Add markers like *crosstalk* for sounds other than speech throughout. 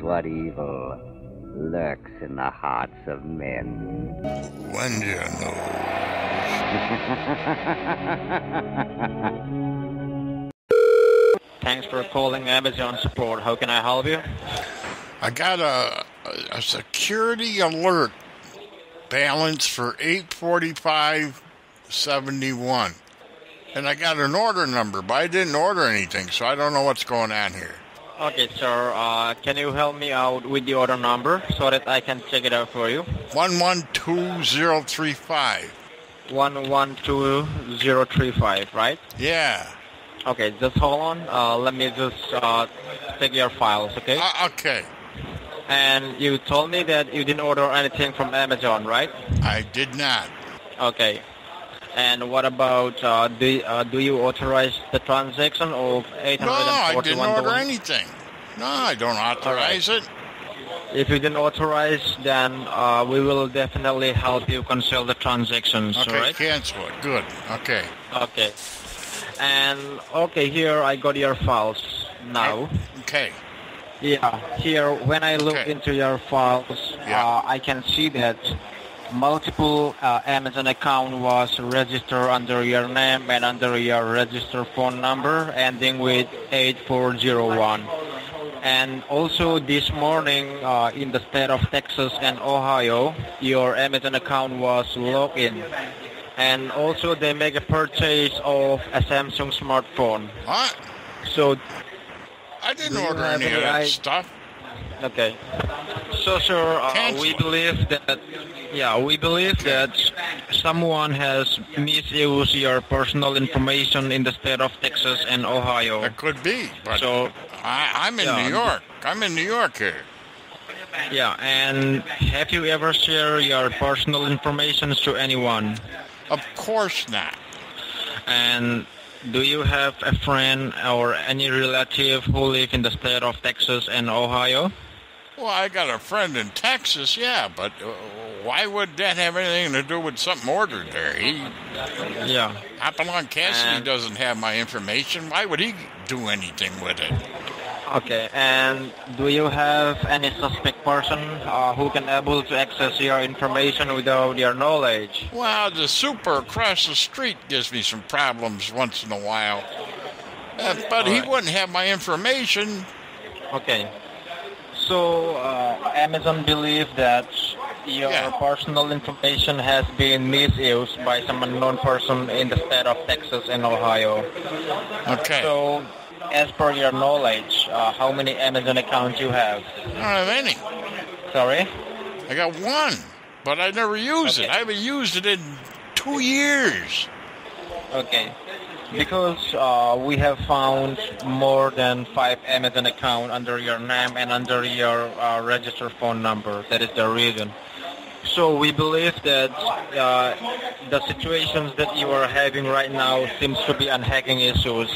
what evil lurks in the hearts of men. When do you know? *laughs* Thanks for calling Amazon support. How can I help you? I got a, a security alert balance for 845.71. And I got an order number, but I didn't order anything, so I don't know what's going on here. Okay, sir. Uh, can you help me out with the order number so that I can check it out for you? 112035. 112035, right? Yeah. Okay, just hold on. Uh, let me just uh, check your files, okay? Uh, okay. And you told me that you didn't order anything from Amazon, right? I did not. Okay. And what about, uh, do, uh, do you authorize the transaction of $841? No, I didn't order anything. No, I don't authorize it. If you didn't authorize, then uh, we will definitely help you cancel the transactions, Okay, alright? cancel it. Good. Okay. Okay. And, okay, here I got your files now. Okay. Yeah, here when I look Okay. into your files, Yeah. uh, I can see that multiple uh, Amazon account was registered under your name and under your registered phone number ending with 8401. And also this morning uh, in the state of Texas and Ohio, your Amazon account was logged in. And also they make a purchase of a Samsung smartphone. What? So I didn't order any of that i- stuff. Okay. So, sir, uh, we believe that, yeah, we believe that someone has misused your personal information in the state of Texas and Ohio. It could be, but So, I, I'm in yeah, New York. I'm in New York here. yeah, and have you ever shared your personal information to anyone? Of course not. And do you have a friend or any relative who live in the state of Texas and Ohio? Well, I got a friend in Texas, yeah, but uh, why would that have anything to do with something ordered there? He, Yeah. Hopalong Cassidy And- doesn't have my information. Why would he do anything with it? Okay, and do you have any suspect person uh, who can able to access your information without your knowledge? Well, the super across the street gives me some problems once in a while. Uh, but he wouldn't have my information. Okay. So uh, Amazon believe that your Yeah. personal information has been misused by some unknown person in the state of Texas and Ohio. Okay. So, as per your knowledge, uh, how many Amazon accounts you have? I don't have any. Sorry. I got one, but I never use it. I haven't used it in two years. Okay. Because uh, we have found more than five Amazon account under your name and under your uh, registered phone number. That is the reason. So we believe that uh, the situations that you are having right now seems to be unhacking issues.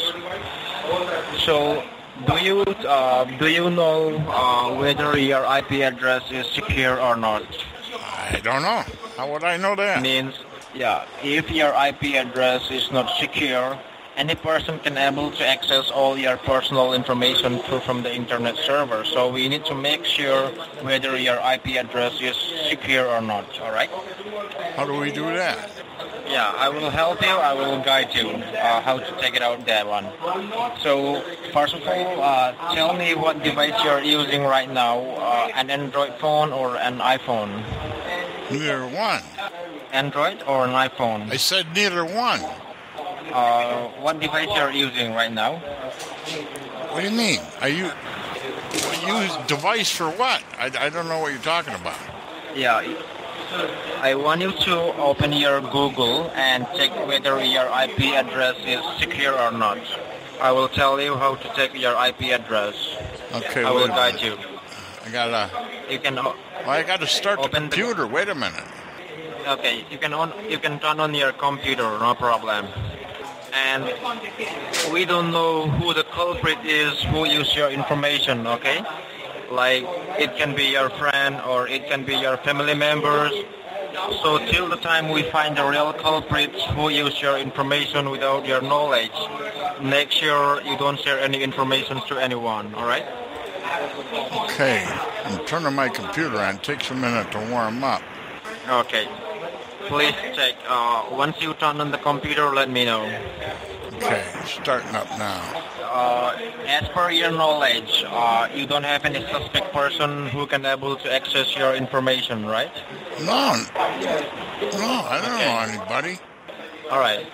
So do you uh, do you know uh, whether your IP address is secure or not? I don't know. How would I know that? means yeah if your ip address is not secure any person can able to access all your personal information through from the internet server so we need to make sure whether your ip address is secure or not all right How do we do that? yeah i will help you i will guide you uh, how to take it out that one so first of all uh, tell me what device you're using right now uh, an android phone or an iphone Neither one. Android or an iphone I said neither one. Uh, what device you're using right now? What do you mean? Are you use device for what? I, I don't know what you're talking about. Yeah. I want you to open your Google and check whether your IP address is secure or not. I will tell you how to check your IP address. Okay, I will guide you. I gotta. You can Well, I gotta start the Open the- computer. Wait a minute. Okay. You can on you can turn on your computer, no problem. And we don't know who the culprit is who use your information. Okay. Like it can be your friend or it can be your family members. So till the time we find the real culprits who use your information without your knowledge, make sure you don't share any information to anyone. All right? Okay, I'm turning my computer on. It takes a minute to warm up. Okay. Please check. Uh, once you turn on the computer, let me know. Okay, starting up now. Uh, as per your knowledge, uh, you don't have any suspect person who can able to access your information, right? No, no, I don't Okay. know anybody. All right.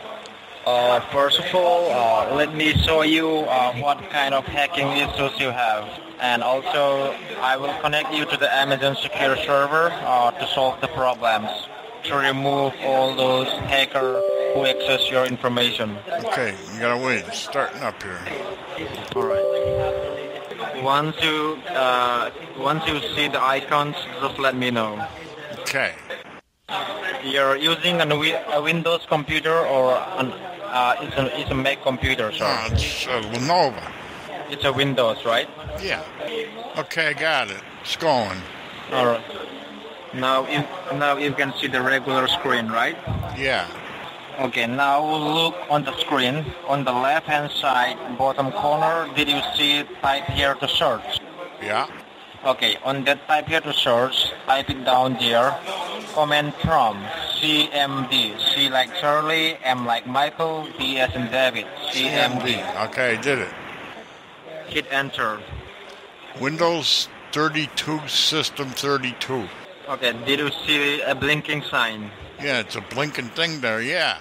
Uh, first of all, uh, let me show you uh, what kind of hacking issues you have. And also, I will connect you to the Amazon Secure Server uh, to solve the problems, to remove all those hackers who access your information. Okay, you gotta wait. It's starting up here. All right. Once you uh, once you see the icons, just let me know. Okay. You're using a, a Windows computer or an, uh, it's a it's a Mac computer, No, sorry. it's uh, Lenovo. It's a Windows, right? Yeah. Okay, I got it. It's going. All right. Now you now you can see the regular screen, right? Yeah. Okay. Now look on the screen on the left hand side bottom corner. Did you see type here to search? Yeah. Okay. On that type here to search, type it down there. Command from CMD. C like Charlie, M like Michael, D as in David. CMD. Okay, did it. Hit enter. Windows 32 System 32. Okay. Did you see a blinking sign? Yeah, it's a blinking thing there. Yeah.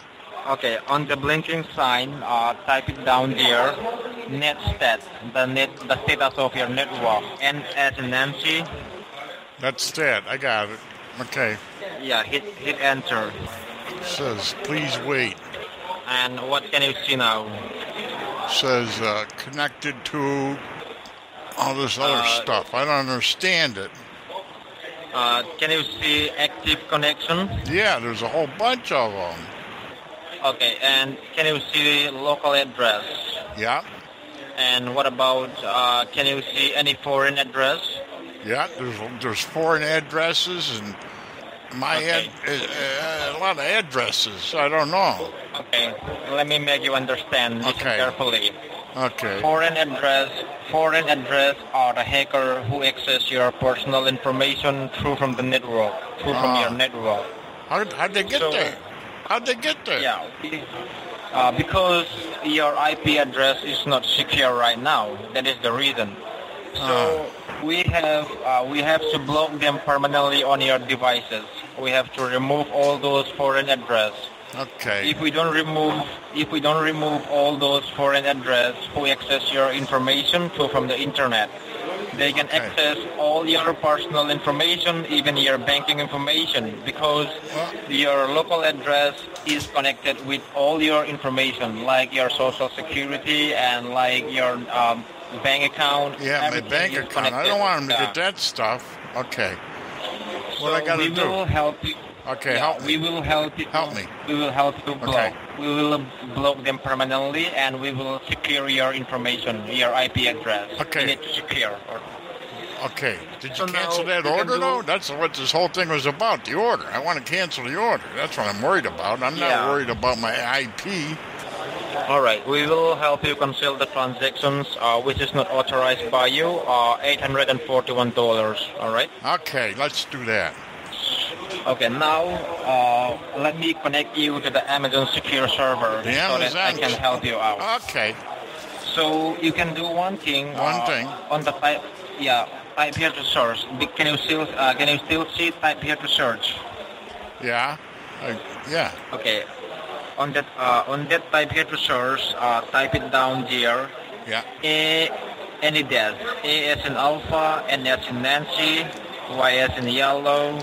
Okay, on the blinking sign, uh, type it down there. Net stat, the net, the status of your network. and as in Nancy. That's that. I got it. Okay. Yeah, hit hit enter. says, please wait. And what can you see now? says, uh, connected to all this other Uh, stuff. I don't understand it. Uh, can you see active connection? Yeah, there's a whole bunch of them. Okay, and can you see local address? Yeah. And what about uh, can you see any foreign address? Yeah, there's there's foreign addresses and my Okay. ad, uh, a lot of addresses. I don't know. Okay, let me make you understand. Listen Okay. carefully. Okay. Foreign address, foreign address are the hacker who access your personal information through from the network, through from Ah. your network. How how'd they get So- there? How'd they get there? Yeah, uh, because your IP address is not secure right now. That is the reason. So we have uh, we have to block them permanently on your devices. We have to remove all those foreign address. Okay. If we don't remove if we don't remove all those foreign address who access your information to from the internet, they can Okay. access all your personal information, even your banking information, because Well- your local address is connected with all your information, like your social security and like your um, bank account. yeah, my bank account. I don't want them to get that stuff. Okay. So I gotta we do? will help you. Okay, Yeah, help we me. will help you. Help me. We will help you block. Okay. We will block them permanently, and we will secure your information, your IP address. Okay. You need to secure. Okay. Did So you cancel that order do- though? That's what this whole thing was about. The order. I want to cancel the order. That's what I'm worried about. I'm not Yeah. worried about my IP. All right. We will help you cancel the transactions, uh, which is not authorized by you. Uh, eight hundred and forty-one dollars. All right. Okay, let's do that. Okay. Now, uh, let me connect you to the Amazon Secure server The so that I can help you out. Okay. So you can do one thing. One uh, thing. on the type. Yeah, type here to search. Can you still uh, can you still see type here to search? Yeah. I, yeah. Okay. On that uh, on that type here to search, uh, type it down there. Yeah. A any dash. A as in alpha, N as in Nancy, Y as in yellow,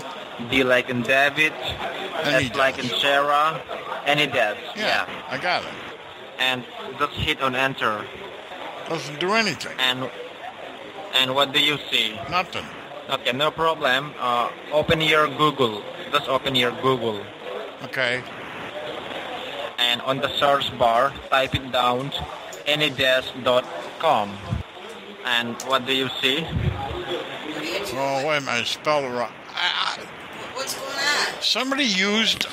D like in David, Any S like in. Sarah, any dash. Yeah. I got it. And just hit on enter. Doesn't do anything. And and what do you see? Nothing. Okay, no problem. Uh, open your Google. Just open your Google. Okay. And on the search bar, type it down anydesk.com. And what do you see? Oh, wait a minute. I spelled it wrong. I, What's going on? Somebody used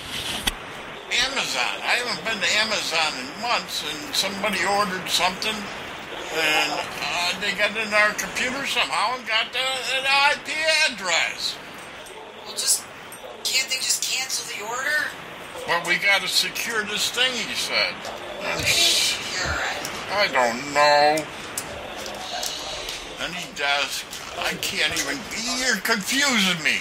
Amazon. I haven't been to Amazon in months, and somebody ordered something, and uh, they got in our computer somehow and got the, an IP address. Well, just can't they just cancel the order? But we got to secure this thing, he said. I don't know. Any desk. I can't even. You're confusing me.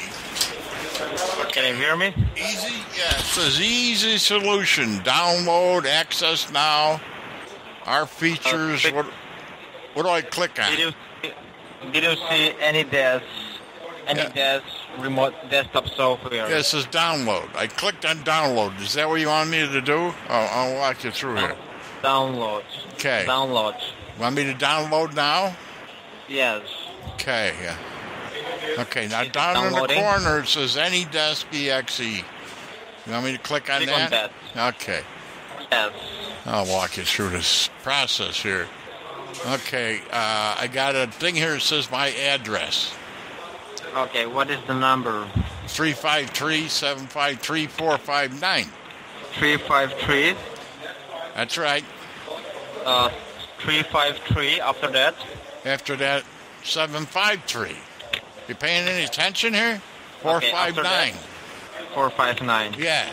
Can you hear me? Easy? Yeah, it says easy solution. Download, access now. Our features. Uh, What, what do I click on? Did you did you see any desk any Yeah. desk remote desktop software? Yeah, it says download. I clicked on download. Is that what you want me to do? Oh, I'll walk you through here. Download. Okay. Download. Want me to download now? Yes. Okay. yeah. Okay, now It's down in the downloading. corner it says AnyDesk EXE. You want me to click on Click on that? Okay. Yes. I'll walk you through this process here. Okay, uh, I got a thing here that says my address. Okay. What is the number? 353-753-459. Three five three. That's right. Uh, three five three. After that. After that, 753. You paying any attention here? Okay, 459. Four five nine. Yeah.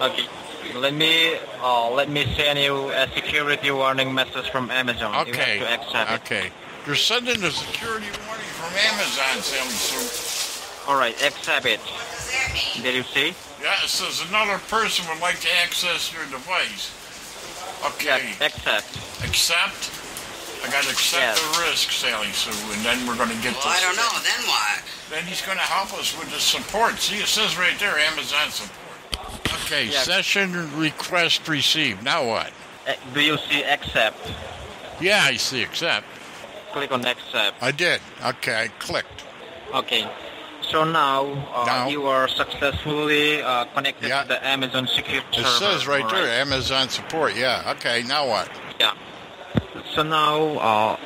Okay. Let me uh, let me send you a security warning message from Amazon. Okay. accept it. Okay. You're sending a security warning from Amazon, Sally All right. Accept it. What does? Did you see? Yeah, it says another person would like to access your device. Okay. Yes. Accept. Accept. I gotta accept Yes. the risk, Sally Sue, and then we're gonna get Well, this. I don't know. Then what? Then he's gonna help us with the support. See, it says right there, Amazon support. Okay, Yes. session request received. Now what? Uh, Do you see accept? Yeah, I see accept. Click on accept. I did. Okay, I clicked. Okay. So now, uh, Now. you are successfully uh, connected Yeah. to the Amazon secure It server. says right all there, Amazon support. Yeah. Okay, now what? Yeah. So now, uh,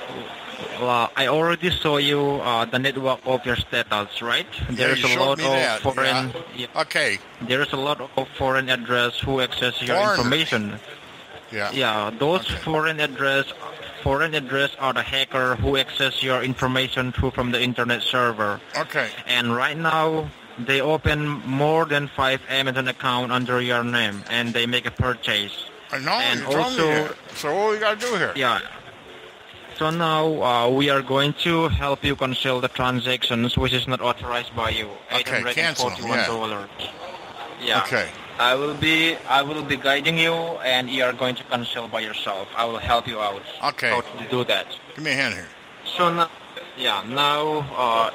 well, I already saw you uh, the network of your status, right? There is you a lot of that, foreign. yeah. yeah, Okay. there is a lot of foreign address who access your information. Yeah. Yeah, those Okay. foreign address, foreign address or the hacker who access your information through from the internet server. Okay. And right now, they open more than five Amazon account under your name, and they make a purchase. I know. And you told also- me that. So what we gotta do here? Yeah. So now uh, we are going to help you cancel the transactions which is not authorized by you. Okay, cancel 'em, $841. Yeah. Okay. I will be I will be guiding you, and you are going to cancel by yourself. I will help you out. Okay. How to do that? Give me a hand here. So now, yeah, now uh,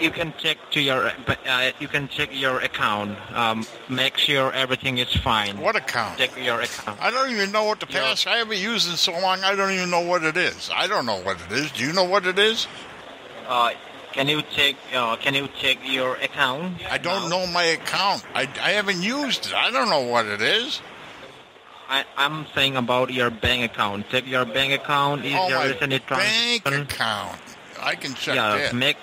you can check to your uh, you can check your account. Um, make sure everything is fine. What account? Check your account. I don't even know what the Your- pass. I haven't used it so long. I don't even know what it is. I don't know what it is. Do you know what it is? Uh, can you check? Uh, can you check your account? I don't now? know my account. I, I haven't used it. I don't know what it is. I, I'm saying about your bank account. Check your bank account. Is oh, there my is any bank transaction? account. I can check Yeah, that. make.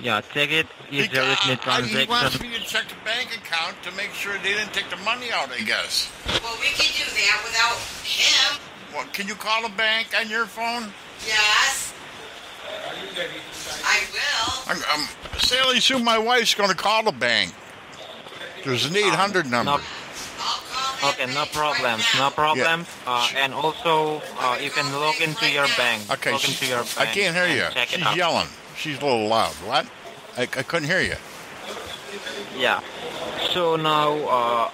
Yeah, check it. Is there is any Because I- he wants me to check the bank account to make sure they didn't take the money out. I guess. Well, we can do that without him. Well, can you call the bank on your phone? Yes. I will. I'm, I'm, Sally Sue, my wife's going to call the bank. There's an 800 number. No, okay, no problems, no problems. Uh, and also, uh, you can log into your bank. Okay, log she- your bank. I can't hear you. She's yelling. She's a little loud. What? I, I couldn't hear you. Yeah. So now, uh,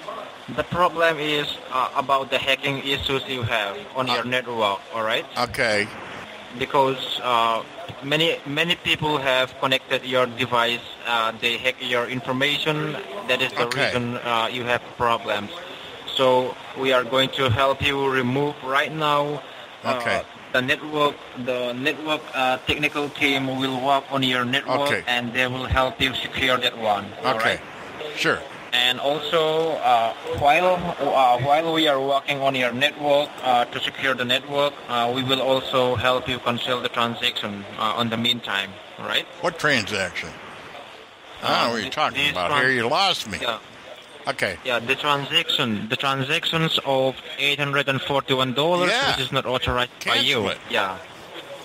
the problem is uh, about the hacking issues you have on Uh, your network. All right. Okay. because uh, many many people have connected your device. Uh, they hack your information. That is the Okay. reason uh, you have problems. So we are going to help you remove right now. uh, Okay. the network, the network uh, technical team will work on your network Okay. and they will help you secure that one. Okay. right? Sure. And also, uh, while uh, while we are working on your network uh, to secure the network, uh, we will also help you cancel the transaction uh, on the meantime. right? What transaction? I don't know what you're talking about trans- here. You lost me. Yeah. Okay. Yeah, the transaction, the transactions of eight hundred and forty-one dollars, Yeah. which is not authorized by you. it. Yeah,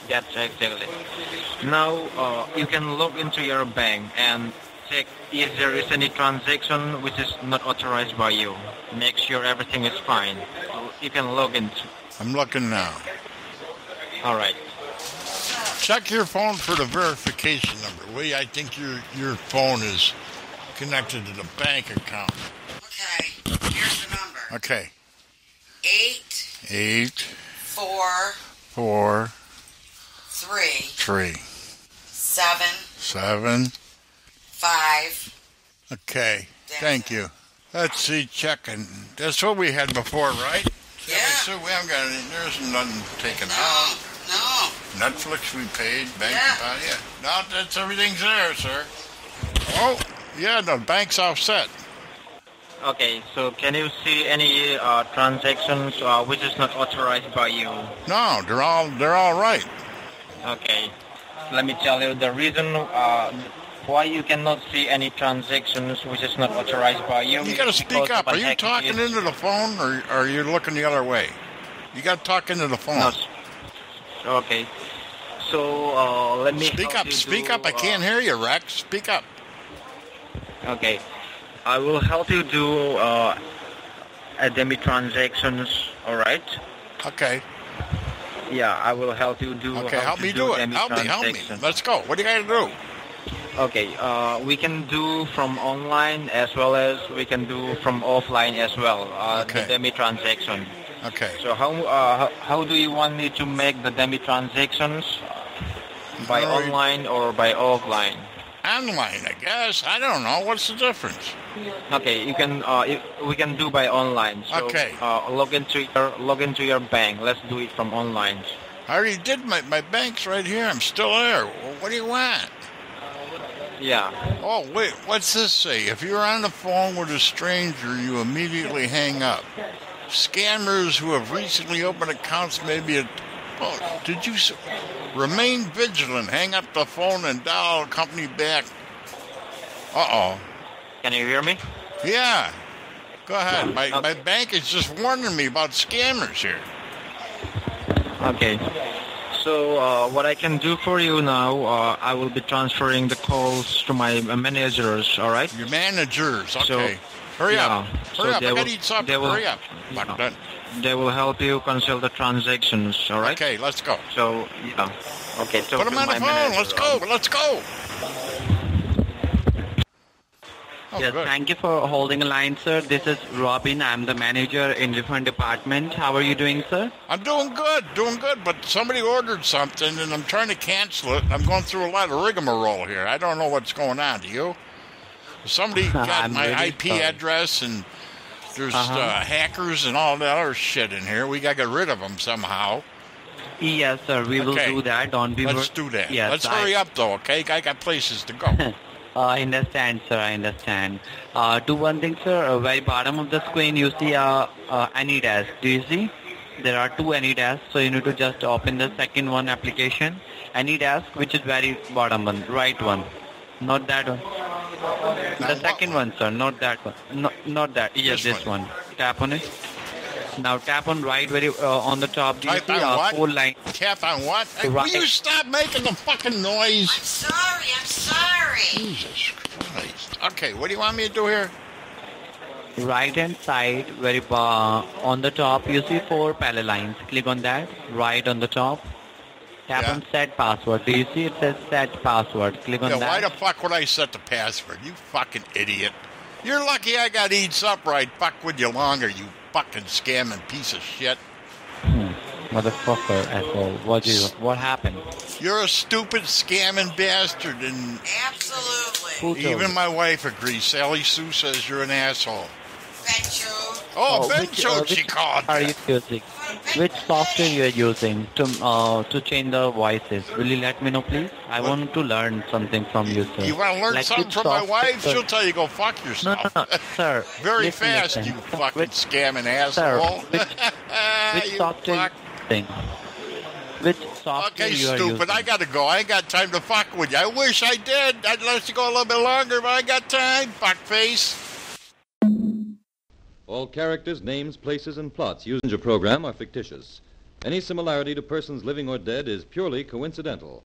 that's exactly. Now uh, you can log into your bank and check if there is any transaction which is not authorized by you. Make sure everything is fine. You can log in. I'm looking now. All right. Check your phone for the verification number. will you? I think your your phone is connected to the bank account. Okay, here's the number. Okay. Eight, Eight, four, four, three, three, seven, seven. Five. Okay. Thank you. Let's see, checking. That's what we had before, right? Yeah. So we haven't got any, there's nothing taken No, out. no. Netflix we paid, bank Yeah. about yeah. No, that's everything's there, sir. Oh, yeah, the bank's offset. Okay. So can you see any uh, transactions uh, which is not authorized by you? No, they're all they're all right. Okay. Let me tell you the reason uh, why you cannot see any transactions which is not authorized by you. You gotta speak up. Are you talking into the phone or, or are you looking the other way? You gotta talk into the phone. No, okay. So uh, let me Speak up, speak do, up. I uh, can't hear you, Rex. Speak up. Okay. I will help you do uh, Ademi transactions. All right. Okay. Yeah, I will help you do. Okay, how help me do it. Help me, help me. Let's go. What do you gotta do? Okay, uh, we can do from online as well as we can do from offline as well. Uh, Okay. The demi transaction. Okay. So how, uh, how how do you want me to make the demi transactions? By online or by offline? Online, I guess. I don't know. What's the difference? Okay, you can uh, we can do by online. So, Okay. Uh, log into your log into your bank. Let's do it from online. I already did my, my bank's right here. I'm still there. What do you want? Yeah. Oh, wait. What's this say? If you're on the phone with a stranger, you immediately hang up. Scammers who have recently opened accounts may be a. Oh, did you s- remain vigilant? Hang up the phone and dial the company back. Uh oh. Can you hear me? Yeah. Go ahead. My, Okay. my bank is just warning me about scammers here. Okay. So uh, what I can do for you now, uh, I will be transferring the calls to my managers. All right. Your managers. So, Okay. Hurry up. yeah, Hurry so up. they I gotta will- eat supper. they will- Hurry up. Yeah. They will help you cancel the transactions. All right. Okay, let's go. So yeah. Okay. So Put them on the phone. manager, Let's go. um, Let's go. Oh, Yes, good. thank you for holding a line, sir. This is Robin. I'm the manager in refund department. How are you doing, sir? I'm doing good, doing good, but somebody ordered something and I'm trying to cancel it. I'm going through a lot of rigmarole here. I don't know what's going on. Do you? Somebody *laughs* got my really IP sorry. address and there's Uh-huh. uh, hackers and all that other shit in here. We got to get rid of them somehow. Yes, sir. We will do that. Don't be Let's do that. Yes, Let's I- hurry up, though, okay? I got places to go. *laughs* I understand, sir. I understand. Uh, do one thing, sir. Uh, very bottom of the screen, you see uh, uh, AnyDesk. Do you see? There are two any AnyDesk, so you need to just open the second one application. AnyDesk, which is very bottom one, right one, not that one. The second one, sir, not that one. No, not that. Yes, this one. Tap on it. Now tap on right very uh, on the top. Do you Type see on what? four line? Tap on what? Hey, will you stop making the fucking noise? I'm sorry, I'm sorry. Jesus Christ. Okay, what do you want me to do here? Right hand side, very uh, on the top, you see four parallel lines. Click on that. Right on the top. Tap Yeah. on set password. Do you see it says set password? Click on Yeah, that. why the fuck would I set the password? You fucking idiot. You're lucky I got eats up right. Fuck with you longer, you fucking scamming piece of shit. Motherfucker, asshole. What is what happened? You're a stupid scamming bastard, and Absolutely. Who even you? my wife agrees. Sally Sue says you're an asshole. Bencho. Oh, Oh, Ben which, uh, she which called. Are you using? Which software you are using to uh, to change the voices? Will you let me know, please? I What? want to learn something from you, sir. You want to learn Like something from my wife? She'll tell you go fuck yourself. no, no, sir. *laughs* Very listen, fast, listen. you fucking Which, scamming sir, asshole. which, which *laughs* software you? Which software Okay, you are stupid. using? I gotta go. I ain't got time to fuck with you. I wish I did. I'd let you go a little bit longer, but I got time. Fuck face. All characters, names, places, and plots used in your program are fictitious. Any similarity to persons living or dead is purely coincidental.